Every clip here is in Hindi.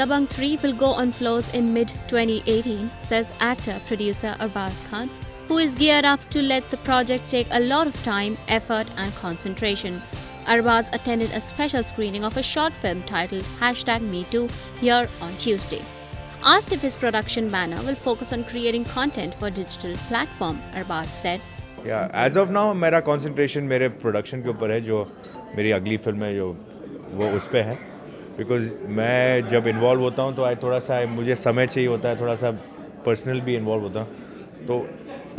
Dabangg 3 will go on floors in mid 2018, says actor producer Arbaz Khan, who is geared up to let the project take a lot of time, effort, and concentration. Arbaz attended a special screening of a short film titled Hashtag MeToo here on Tuesday. Asked if his production banner will focus on creating content for digital platform, Arbaz said, Yeah, as of now मेरा concentration मेरे production के ऊपर है जो मेरी अगली फिल्म है जो वो उस पर है बिकॉज़ मैं जब इन्वॉल्व होता हूँ तो आई थोड़ा सा मुझे समय चाहिए होता है, थोड़ा सा पर्सनल भी इन्वॉल्व होता हूँ। तो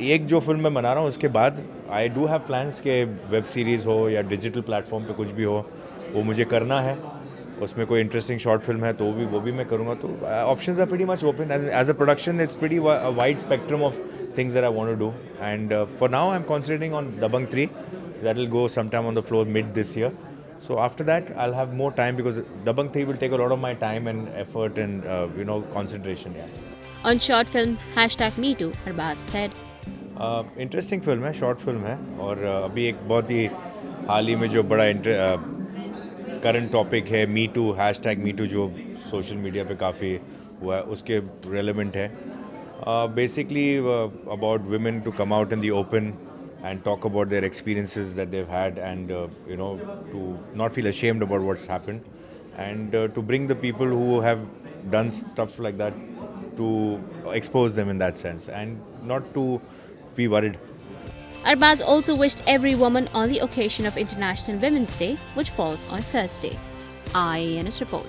एक जो फ़िल्म मैं बना रहा हूँ, उसके बाद आई डू हैव प्लान्स के वेब सीरीज़ हो या डिजिटल प्लेटफॉर्म पे कुछ भी हो, वो मुझे करना है। उसमें कोई इंटरेस्टिंग शॉर्ट फ़िल्म है तो वो भी वो भी मैं करूँगा। तो option are pretty much open as a production it's pretty wide spectrum of things that I want do and for now I am I'm on Dabangg three 3. Will go sometime on the floor mid this year. So after that, I'll have more time because Dabang 3 will take a lot of my time and effort and uh, you know concentration. Yeah. On short film hashtag MeToo, Arbaz said. Interesting uh, film है शॉर्ट फ़िल्म है और uh, अभी एक बहुत ही हाल ही में जो बड़ा करंट टॉपिक है me too hashtag me too जो सोशल मीडिया पे काफ़ी हुआ है उसके रेलिवेंट है basically about women to come out in the open and talk about their experiences that they've had and uh, you know to not feel ashamed about what's happened and uh, to bring the people who have done stuff like that to expose them in that sense and not to be worried Arbaz also wished every woman on the occasion of International Women's Day, which falls on Thursday. IANS report.